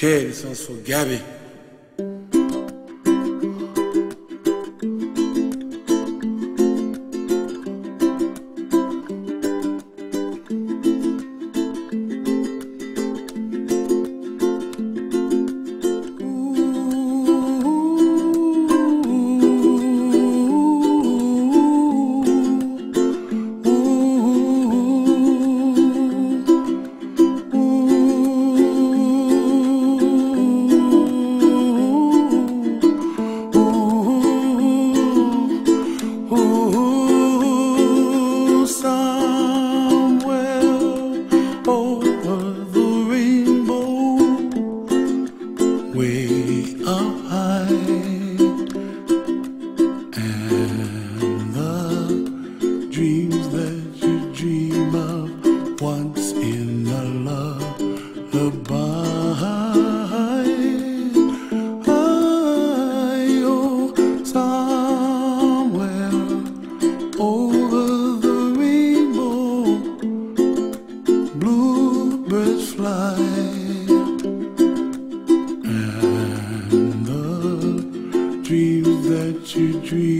Che nel senso gabe and the dreams that you dream of once in a lullaby. Oh, somewhere over the rainbow, bluebirds fly, and the dreams that you dream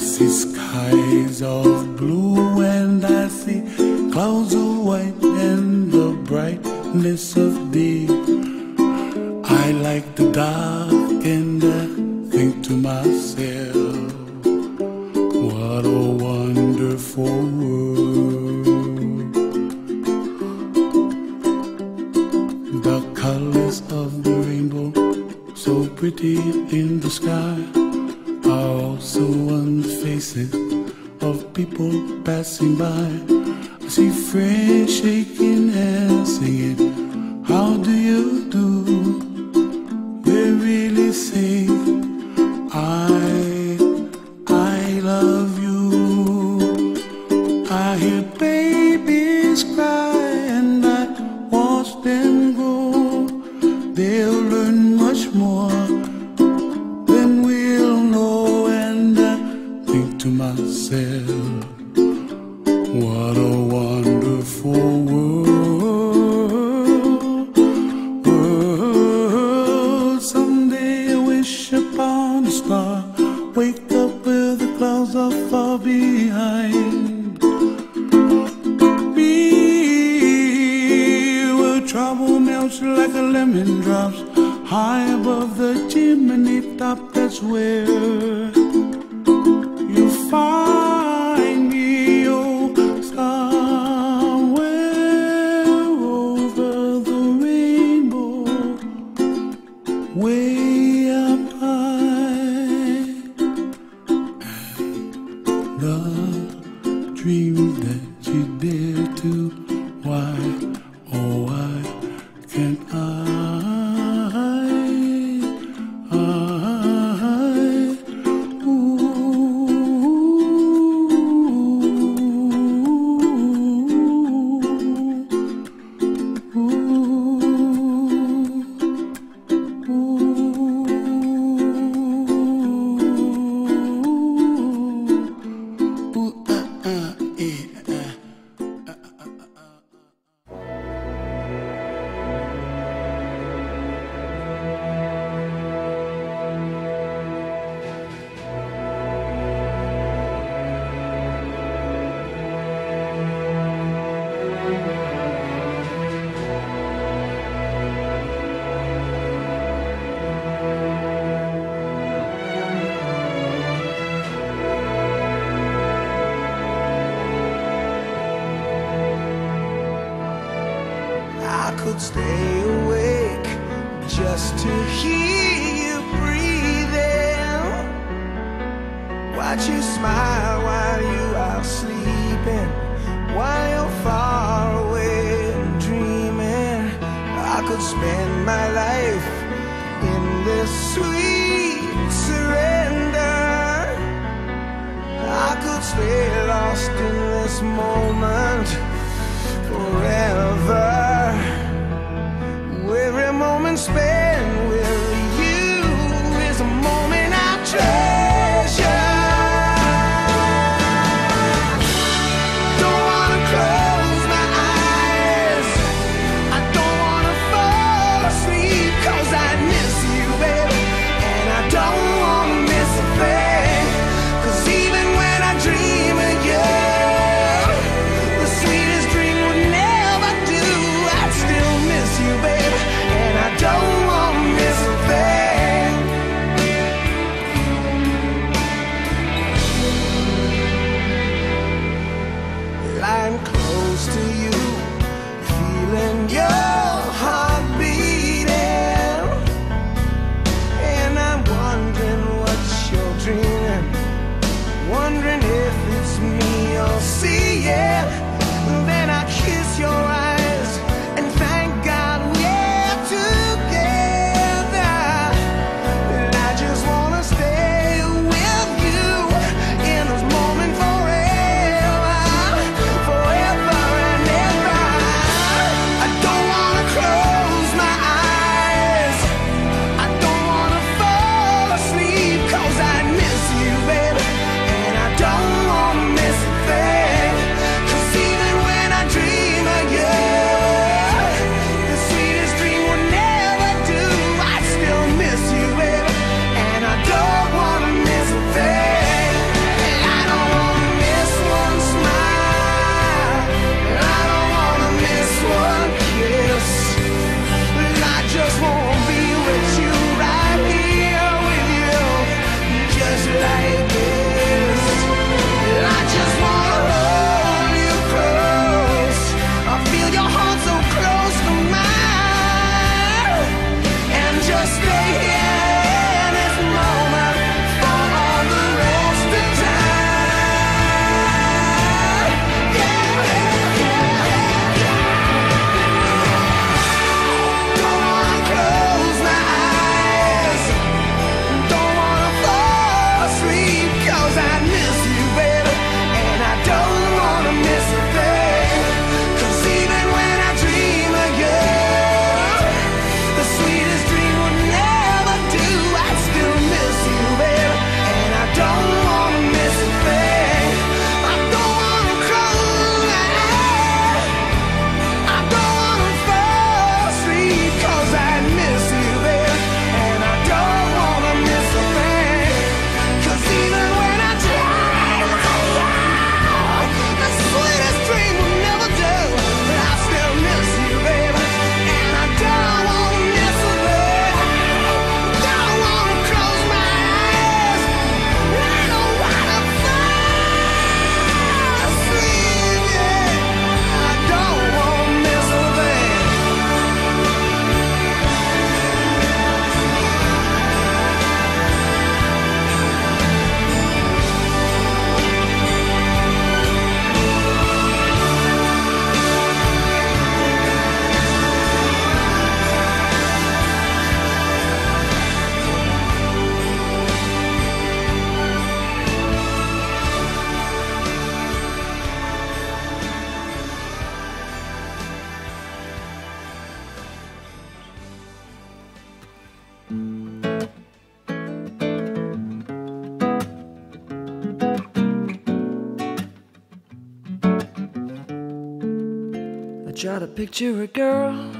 see skies of pretty in the sky, are also on the faces of people passing by. I see friends shaking hands, singing, How do you do? They really say, I, I love you. I hear babies cry Wake up where the clouds are far behind. Be where trouble melts like a lemon drops. High above the chimney top, that's where you find me, oh, somewhere over the rainbow, way you smile while you are sleeping, while you're far away and dreaming. I could spend my life in this sweet surrender. I could stay lost in this moment forever. Every moment spent. me. Try to picture a girl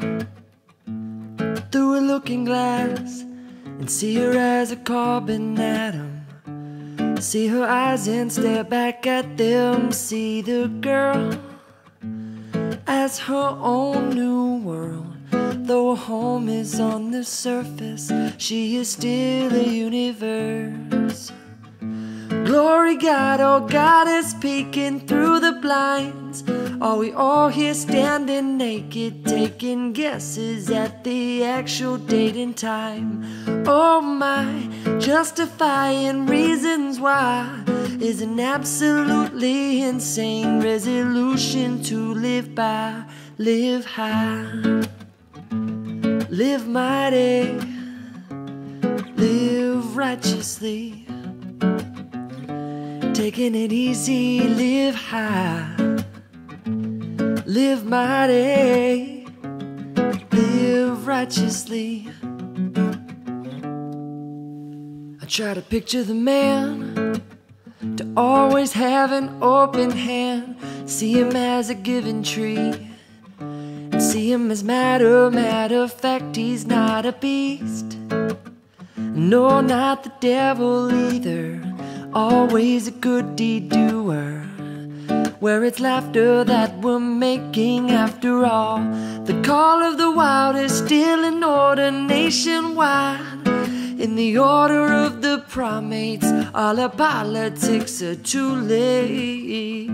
through a looking glass and see her as a carbon atom. See her eyes and stare back at them. See the girl as her own new world. Though her home is on the surface, she is still a universe. Glory God, oh God is peeking through the blinds. Are we all here standing naked, taking guesses at the actual date and time? Oh my, justifying reasons why is an absolutely insane resolution to live by. Live high, live mighty, live righteously. Taking it easy, live high, live mighty, live righteously. I try to picture the man to always have an open hand, see him as a given tree, see him as matter, matter of fact, he's not a beast. No, not the devil either always a good deed doer. Where it's laughter that we're making after all. The call of the wild is still in order nationwide. In the order of the primates, all our politics are too late.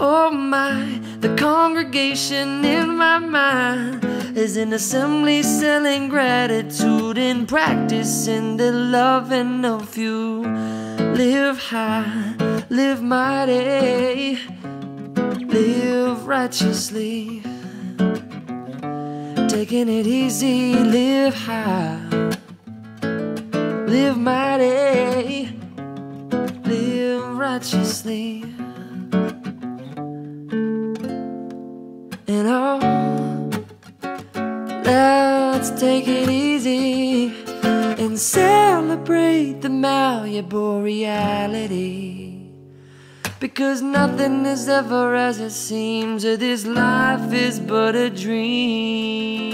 Oh my, the congregation in my mind is an assembly selling gratitude and practicing the loving of you live high, live mighty, live righteously. Taking it easy, live high, live mighty, live righteously. And oh, let's take it easy celebrate the malleable reality. Because nothing is ever as it seems, or this life is but a dream.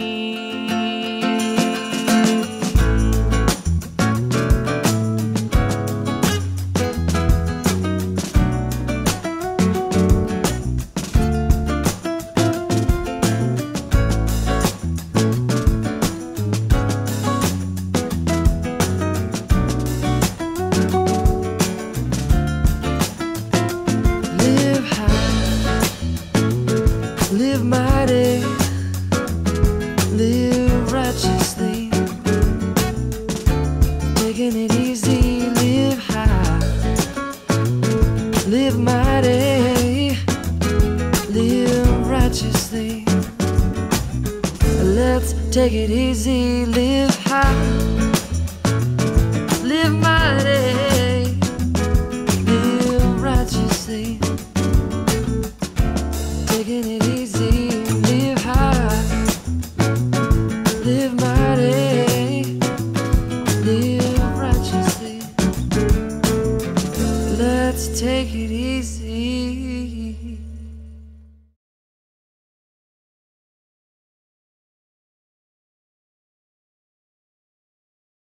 Live my live